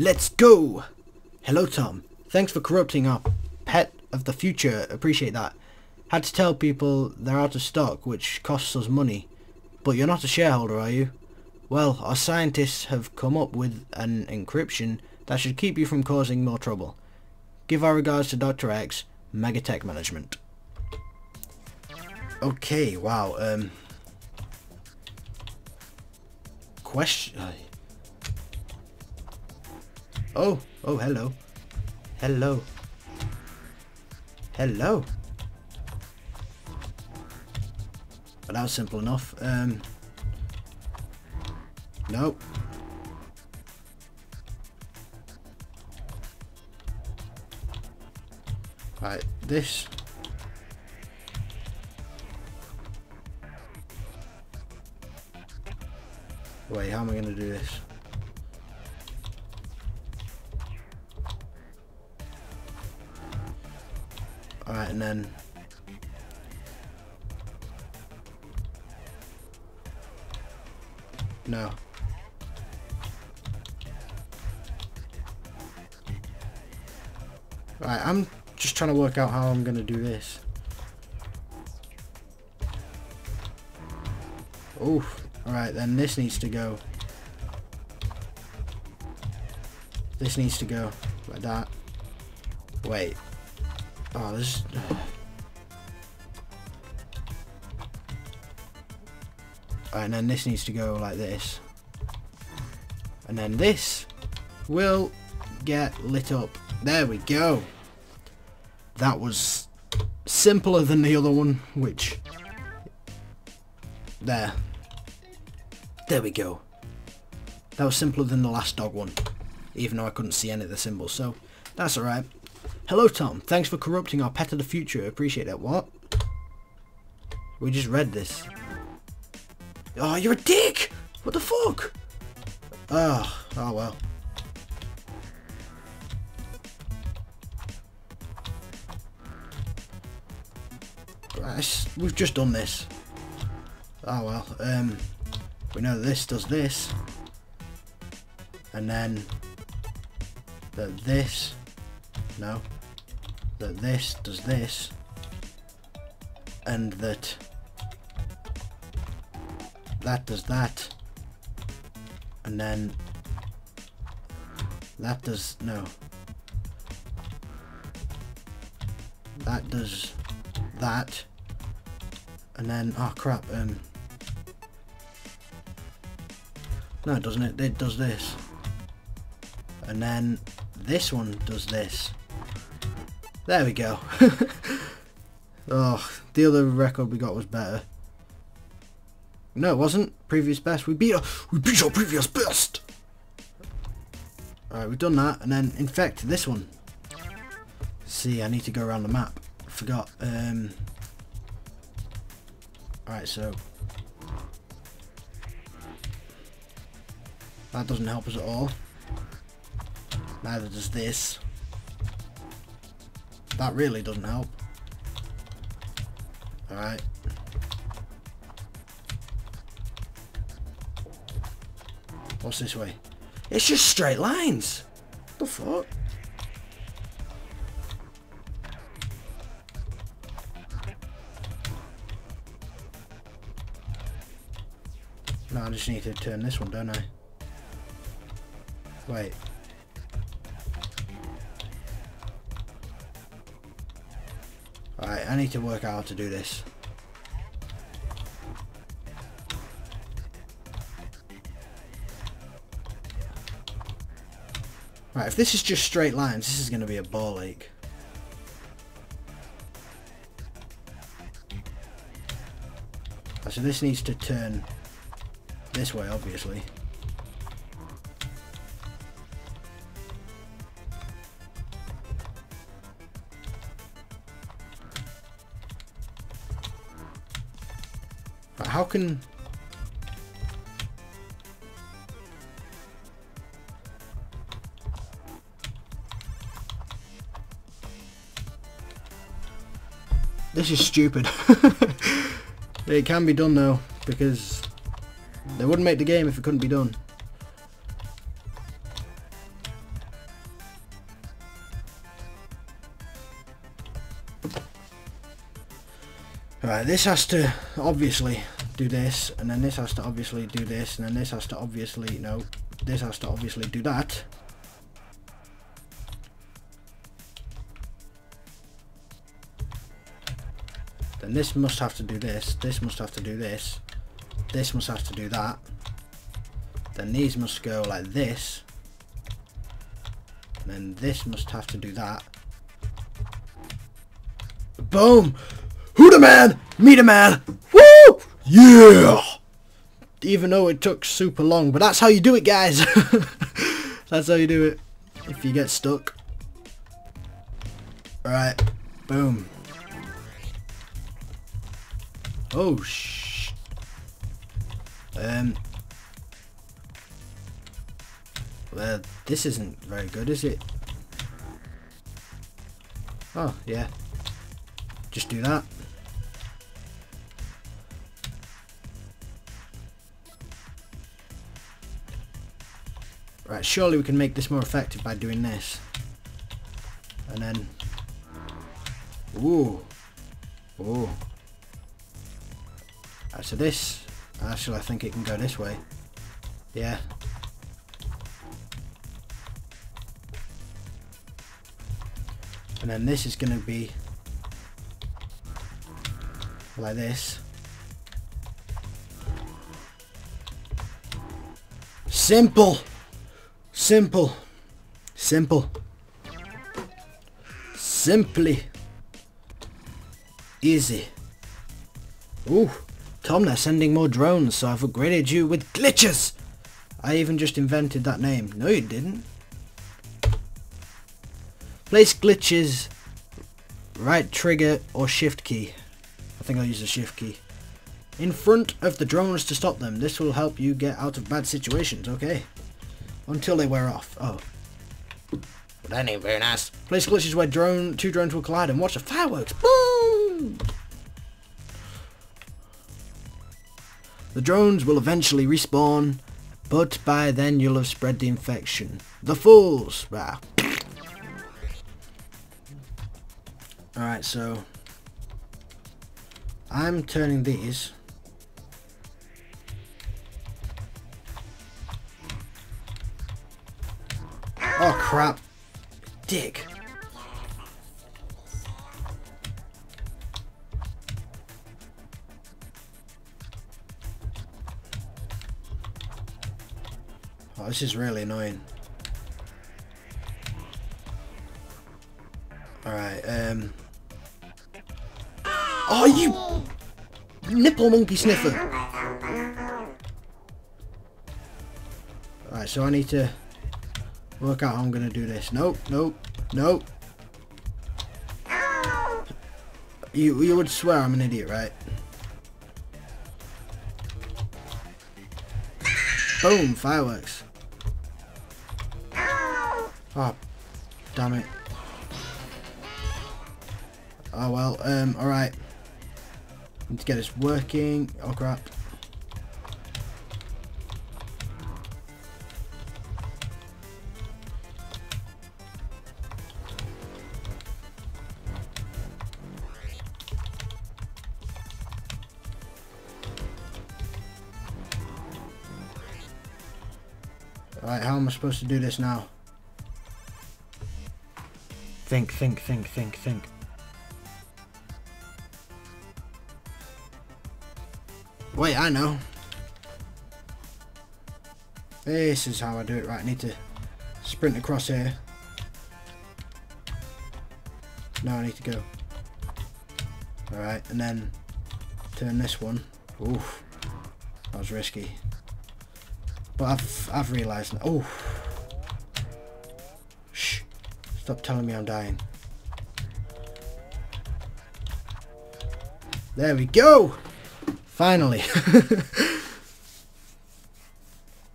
Let's go! Hello, Tom. Thanks for corrupting our pet of the future. Appreciate that. Had to tell people they're out of stock, which costs us money. But you're not a shareholder, are you? Well, our scientists have come up with an encryption that should keep you from causing more trouble. Give our regards to Dr. X, Megatech Management. Okay, wow, um... Question... Oh, oh, hello. Hello. Hello. But that was simple enough. Um... Nope. Right, this. Wait, how am I going to do this? Alright, and then... No. Right, I'm just trying to work out how I'm going to do this. Oof. Alright, then this needs to go. This needs to go like that. Wait. Oh, this... Alright, and then this needs to go like this. And then this will get lit up. There we go. That was simpler than the other one, which... There. There we go. That was simpler than the last dog one, even though I couldn't see any of the symbols, so that's alright. Hello Tom, thanks for corrupting our pet of the future, appreciate that. What? We just read this. Oh, you're a dick! What the fuck? Oh, oh well. We've just done this. Oh well, um, we know this does this. And then that this, no, that this does this. And that that does that. And then that does, no. That does that. And then, oh crap, um, no doesn't, it, it does this. And then this one does this. There we go. oh, the other record we got was better. No, it wasn't. Previous best. We beat our, we beat our previous best. Alright, we've done that. And then infect this one. See, I need to go around the map. I forgot. Um, Alright, so... That doesn't help us at all. Neither does this. That really doesn't help. Alright. What's this way? It's just straight lines. The fuck? No, I just need to turn this one, don't I? Wait. I need to work out how to do this. Right, if this is just straight lines, this is going to be a ball ache. So this needs to turn this way, obviously. how can... This is stupid. it can be done though, because they wouldn't make the game if it couldn't be done. Alright, this has to, obviously, do this, and then this has to obviously do this, and then this has to obviously, no, this has to obviously do that. Then this must have to do this, this must have to do this, this must have to do that. Then these must go like this. And then this must have to do that. Boom! Who the man? Me the man! Woo! Yeah! Even though it took super long, but that's how you do it, guys. that's how you do it. If you get stuck. Alright. Boom. Oh, sh... Um... Well, this isn't very good, is it? Oh, yeah. Just do that. Right, surely we can make this more effective by doing this. And then... Ooh. Ooh. Right, so this... Actually, I think it can go this way. Yeah. And then this is going to be like this. Simple. Simple. Simple. Simply. Easy. Ooh. Tom, they're sending more drones, so I've upgraded you with glitches. I even just invented that name. No, you didn't. Place glitches, right trigger or shift key. I think I'll use the shift key. In front of the drones to stop them. This will help you get out of bad situations, okay? Until they wear off. Oh. Well, that ain't very nice. Place glitches where drone two drones will collide and watch the fireworks. Boom! The drones will eventually respawn, but by then you'll have spread the infection. The fools! Ah. Alright, so I'm turning these Oh crap. Dick. Oh, this is really annoying. Alright, um... Oh, you nipple monkey sniffer. Alright, so I need to out how I'm to do this. Nope, nope, nope. You, you would swear I'm an idiot, right? Boom, fireworks. Oh, damn it. Oh well, um, alright. To get this working. Oh crap. Alright, how am I supposed to do this now? Think, think, think, think, think. Wait, I know. This is how I do it. Right, I need to sprint across here. Now I need to go. Alright, and then turn this one. Oof. That was risky. But I've, I've realised now. Oh. Shh. Stop telling me I'm dying. There we go! Finally.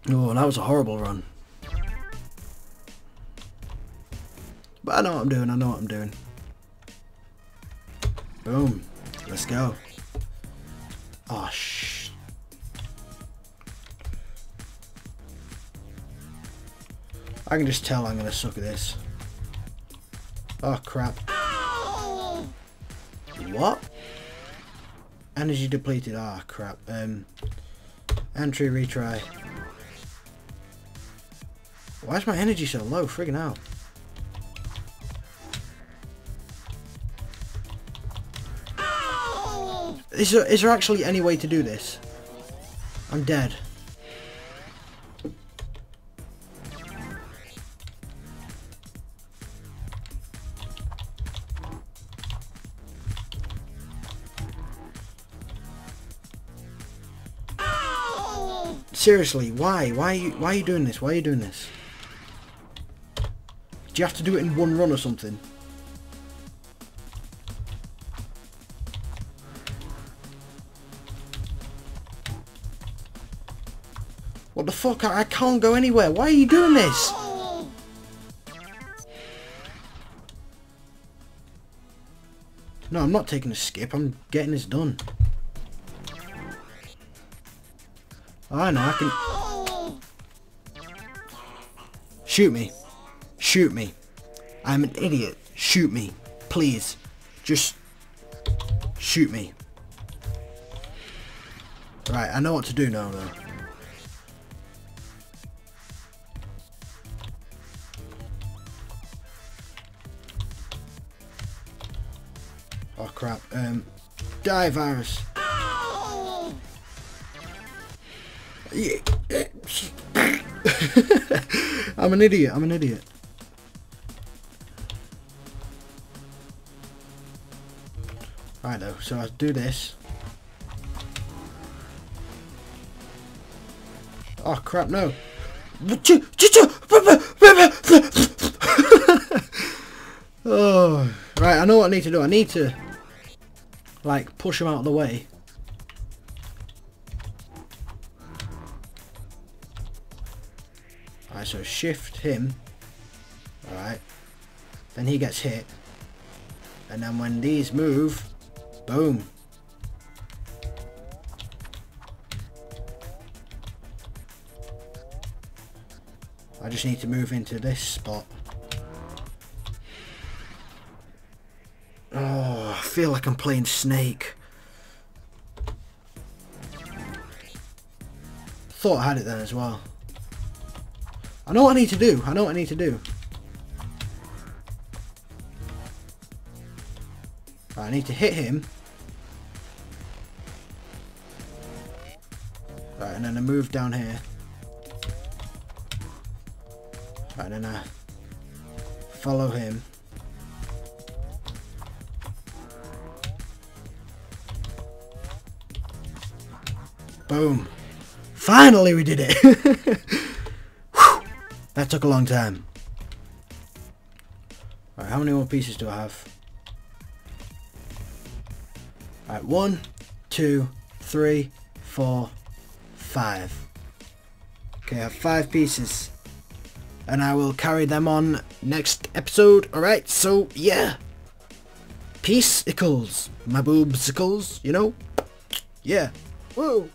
oh, that was a horrible run. But I know what I'm doing, I know what I'm doing. Boom. Let's go. Ah, oh, shh. I can just tell I'm going to suck at this. Oh, crap. What? Energy depleted. Ah, crap. Um, entry retry. Why is my energy so low? Friggin' out. Is there, is there actually any way to do this? I'm dead. Seriously, why? Why are you why are you doing this? Why are you doing this? Do you have to do it in one run or something? What the fuck? I, I can't go anywhere. Why are you doing this? No, I'm not taking a skip. I'm getting this done. I know, I can... Shoot me. Shoot me. I'm an idiot. Shoot me. Please. Just... Shoot me. Right, I know what to do now, though. Oh crap. Um, die virus. I'm an idiot. I'm an idiot. Right though, so I do this. Oh crap, no. oh, right, I know what I need to do. I need to, like, push him out of the way. So shift him. Alright. Then he gets hit. And then when these move, boom. I just need to move into this spot. Oh, I feel like I'm playing Snake. Thought I had it then as well. I know what I need to do. I know what I need to do. I need to hit him. Right, and then I move down here. Right, and then I follow him. Boom. Finally we did it. That took a long time. Alright, how many more pieces do I have? Alright, one, two, three, four, five. Okay, I have five pieces. And I will carry them on next episode. Alright, so yeah. Peace ickles. My boobsicles, you know? Yeah. Whoa.